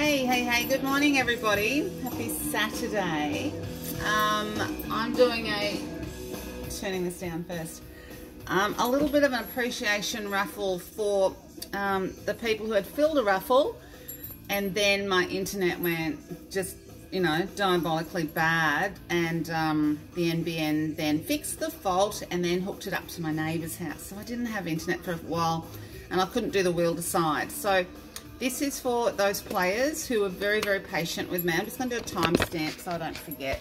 Hey, hey, hey, good morning everybody. Happy Saturday. Um, I'm doing a, turning this down first, um, a little bit of an appreciation raffle for um, the people who had filled a raffle and then my internet went just, you know, diabolically bad and um, the NBN then fixed the fault and then hooked it up to my neighbour's house. So I didn't have internet for a while and I couldn't do the wheel decide. So this is for those players who are very, very patient with me. I'm just going to do a timestamp so I don't forget.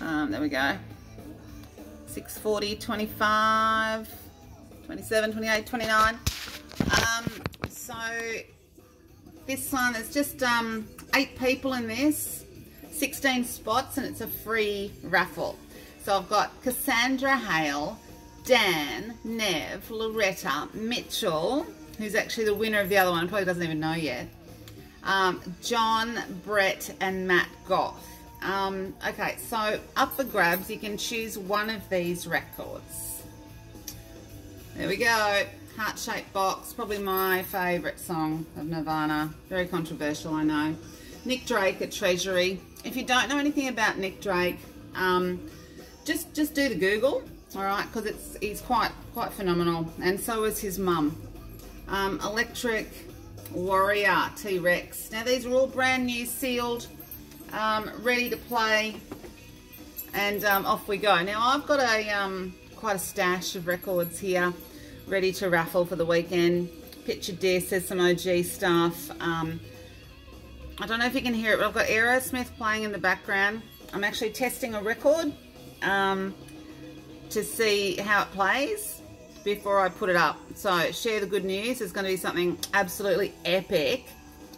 Um, there we go. 640, 25, 27, 28, 29. Um, so this one, there's just um, eight people in this, 16 spots, and it's a free raffle. So I've got Cassandra Hale, Dan, Nev, Loretta, Mitchell, who's actually the winner of the other one, probably doesn't even know yet. Um, John, Brett, and Matt Goth. Um, okay, so up for grabs, you can choose one of these records. There we go. Heart-shaped box, probably my favourite song of Nirvana. Very controversial, I know. Nick Drake A Treasury. If you don't know anything about Nick Drake, um, just just do the Google, all right, because it's he's quite quite phenomenal, and so is his mum um, Electric Warrior T-Rex. Now these are all brand new, sealed, um, ready to play, and um, off we go. Now I've got a um, quite a stash of records here, ready to raffle for the weekend. Picture disc, there's some OG stuff. Um, I don't know if you can hear it, but I've got Aerosmith playing in the background. I'm actually testing a record um, to see how it plays before I put it up. So share the good news. There's going to be something absolutely epic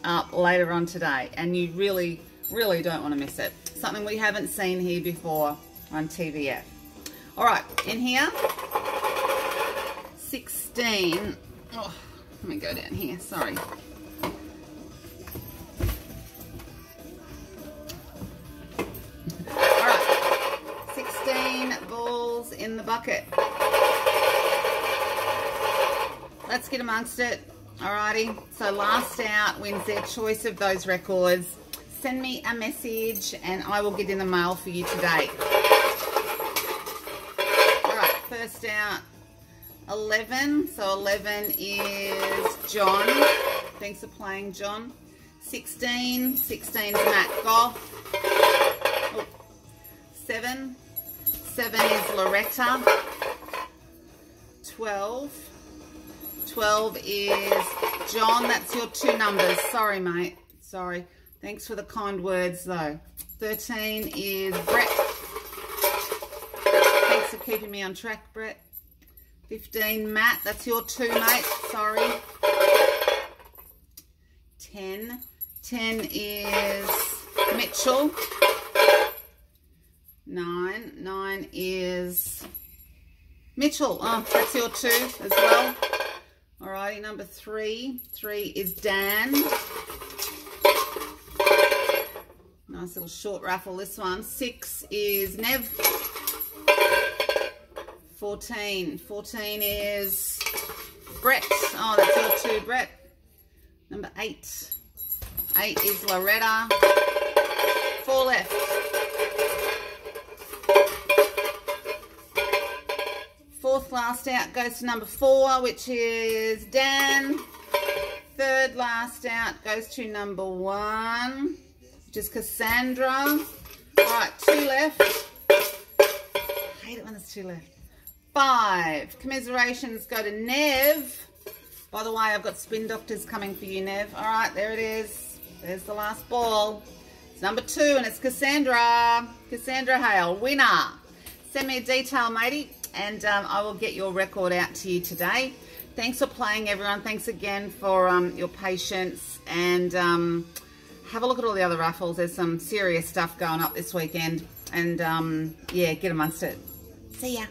up later on today. And you really, really don't want to miss it. Something we haven't seen here before on TVF. All right, in here, 16. Oh, let me go down here, sorry. All right, 16 balls in the bucket. Let's get amongst it. Alrighty, so last out wins their choice of those records. Send me a message and I will get in the mail for you today. Alright, first out, 11. So 11 is John. Thanks for playing, John. 16. 16 is Matt Goff. Oh. 7. 7 is Loretta. 12. 12 is John. That's your two numbers. Sorry, mate. Sorry. Thanks for the kind words, though. 13 is Brett. Thanks for keeping me on track, Brett. 15, Matt. That's your two, mate. Sorry. 10. 10 is Mitchell. 9. 9 is Mitchell. Oh, that's your two as well. Alrighty, number three. Three is Dan. Nice little short raffle, this one. Six is Nev. 14. 14 is Brett. Oh, that's your two, Brett. Number eight. Eight is Loretta. Four left. Last out goes to number four, which is Dan. Third last out goes to number one, which is Cassandra. All right, two left. I hate it when there's two left. Five. Commiserations go to Nev. By the way, I've got spin doctors coming for you, Nev. All right, there it is. There's the last ball. It's number two, and it's Cassandra. Cassandra Hale, winner. Send me a detail, matey and um, I will get your record out to you today. Thanks for playing, everyone. Thanks again for um, your patience and um, have a look at all the other raffles. There's some serious stuff going up this weekend and um, yeah, get amongst it. See ya.